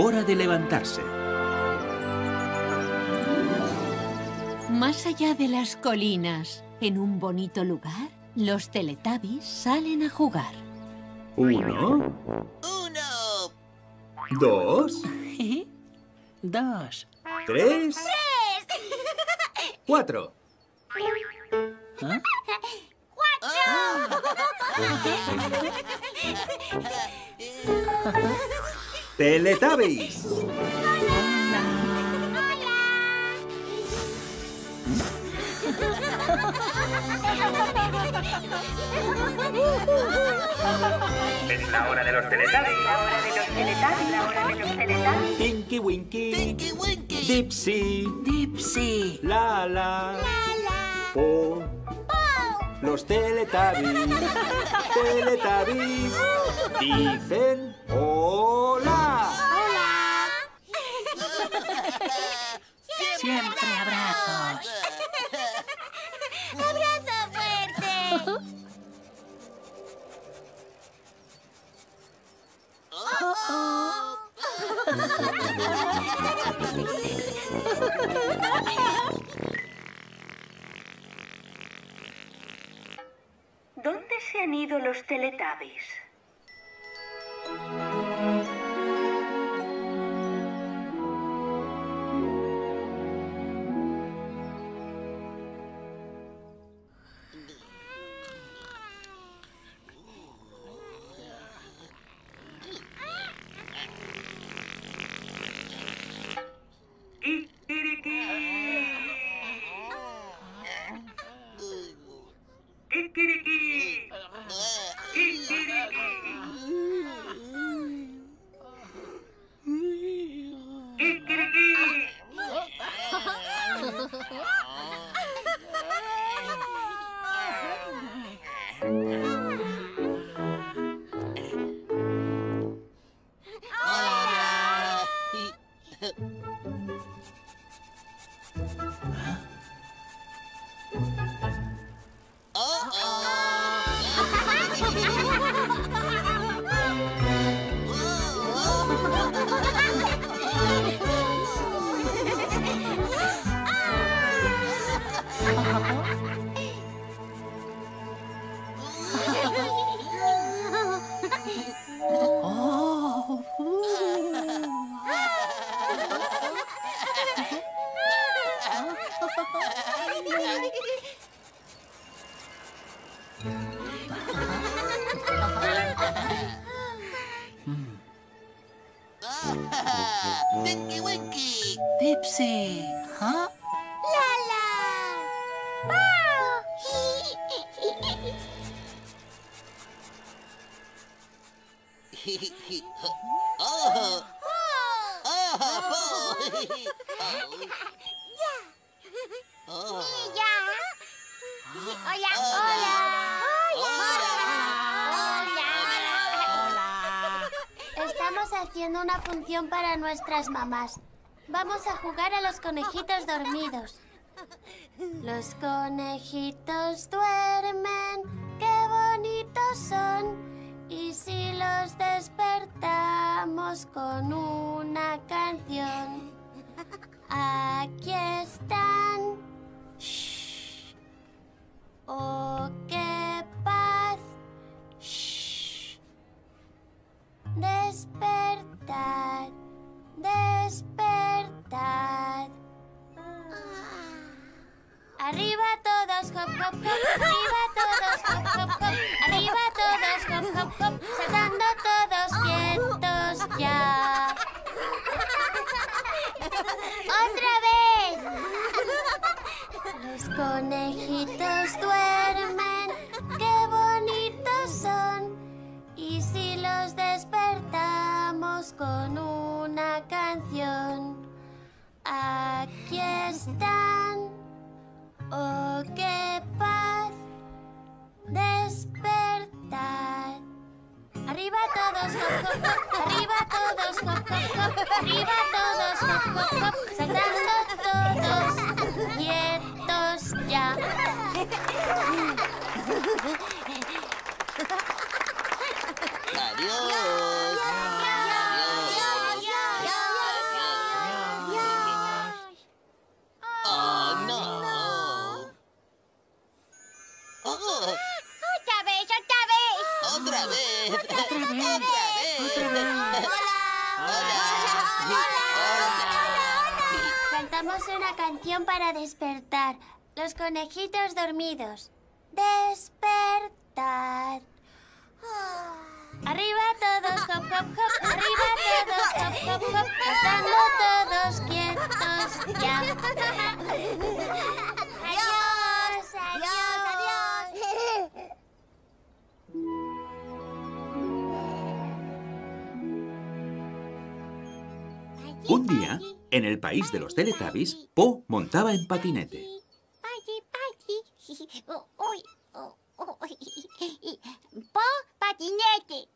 Hora de levantarse. Más allá de las colinas, en un bonito lugar, los Teletubbies salen a jugar. Uno, ¡Uno! dos, Dos. tres, cuatro. ¿Ah? Teletubbies. Es la hora de los Teletubbies. La hora de los Teletubbies. La hora de los Teletubbies. Tinky Winky. ¡Tinky Winky! Dipsy. Dipsy. Lala. Po. Los Teletubbies. Teletubbies. Dicen hola. ¿Dónde se han ido los Teletubbies? ¡Oh! ¡Oh! ¡Oh! Hola, hola. Hola. Estamos haciendo una función para nuestras mamás. Vamos a jugar a los conejitos dormidos. Los conejitos duermen, qué bonitos son. Y si los despertamos con una canción, aquí están. Shh. Conejitos duermen, qué bonitos son. Y si los despertamos con una canción, aquí están. Oh, qué paz. Despertad. Arriba todos, hop, hop, hop. Arriba todos, hop, hop, hop. Arriba todos, hop, hop, hop. Saltando todos. ¡Otra vez! Otra vez. Otra vez. Cantamos una canción para despertar. Los conejitos dormidos. Despertar. Arriba todos, hop, hop, hop. Arriba todos, hop, hop, hop. Cantando todos quietos ya. Un día, en el país de los Teletubbies, Po montaba en patinete. Po, patinete.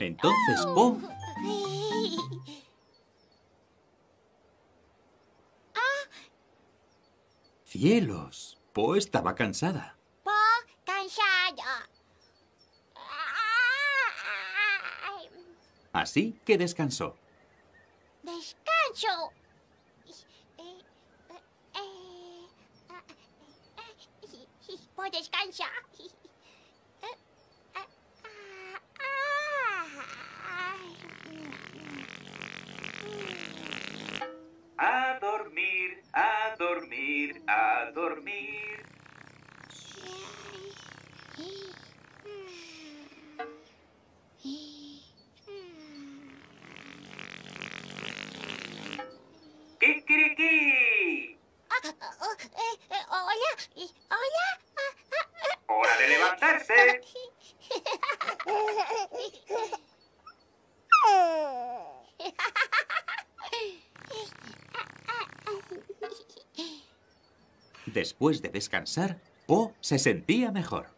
Entonces Po ¡Cielos! Po estaba cansada. Po, cansada. Así que descansó. Descanso. Eh, eh, eh, Po, descansa. Eh, ah, ah, A dormir, a dormir, a dormir. ¡Kikiriki! ah, oh, eh, eh, Hola, eh, hola. ah, ah, ah. ¡Hora de levantarse! Después de descansar, Po se sentía mejor.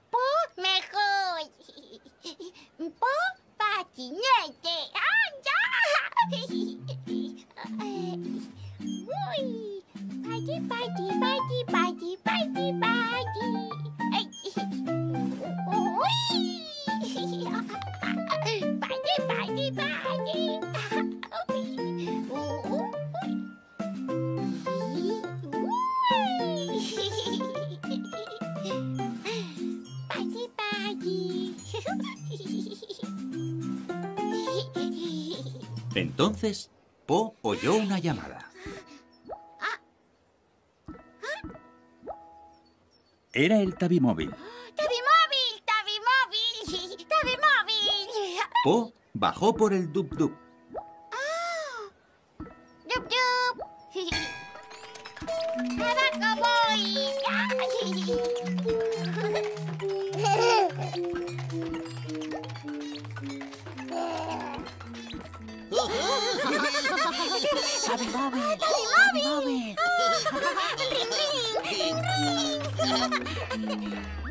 Entonces, Po oyó una llamada. Era el tabimóvil. ¡Tabimóvil! ¡Tabimóvil! ¡Tabimóvil! Po bajó por el dub-dub. ¡Tabimóvil! ¡Tabimóvil!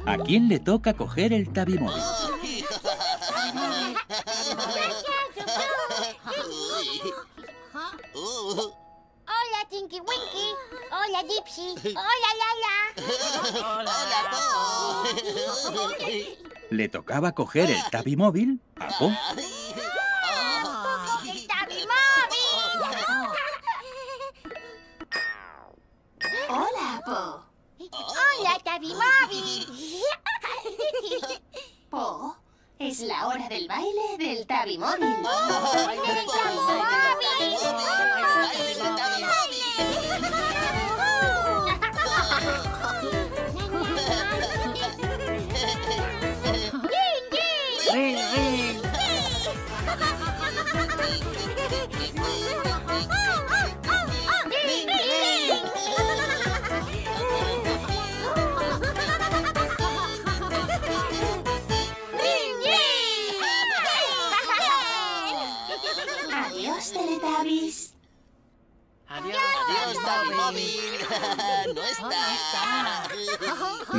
¿A quién le toca coger el tabimóvil? Hola, Tinky Winky. Hola, Dipsy. Hola, Lala. ¡Hola, Po! Le tocaba coger el tabimóvil a Po. Tabimóvil. Po, es la hora del baile del. ¡El Tabimóvil!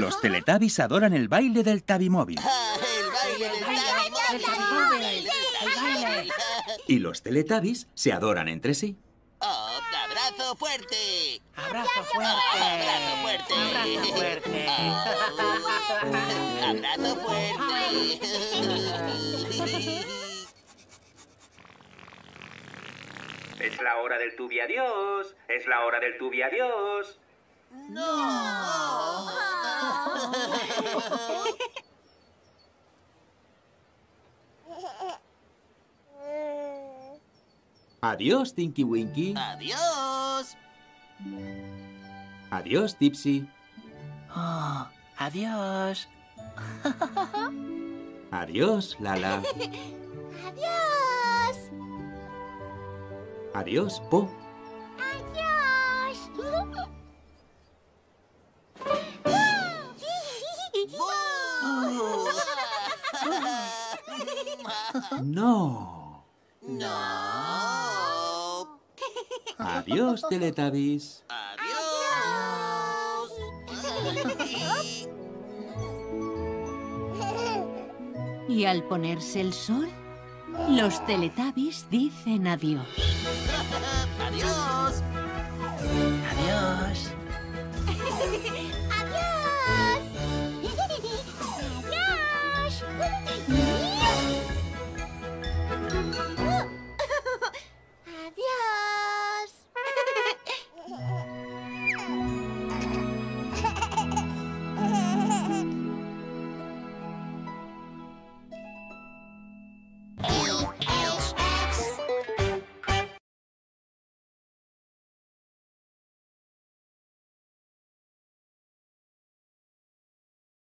Los Teletubbies adoran el baile del tabimóvil. ¡El baile del ¡El Tabimóvil! Tabimóvil! ¡El baile! Y los Teletubbies se adoran entre sí. ¡Oh, abrazo fuerte! ¡Abrazo fuerte! ¡Abrazo fuerte! ¡Abrazo fuerte! Oh. Abrazo fuerte. Es la hora del tubi adiós. Es la hora del tubi adiós. Adiós, Tinky Winky. Adiós. Adiós, Tipsy. Oh, adiós. Adiós, Lala. Adiós. Adiós, Po. Adiós, Teletubbies. Adiós. Y al ponerse el sol, los Teletubbies dicen adiós. Adiós. Adiós.